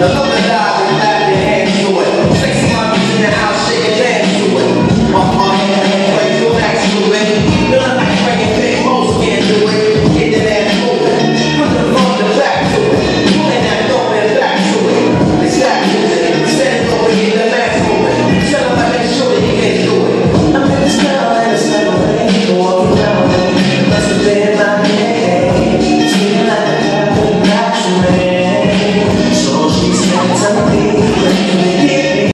몇 명?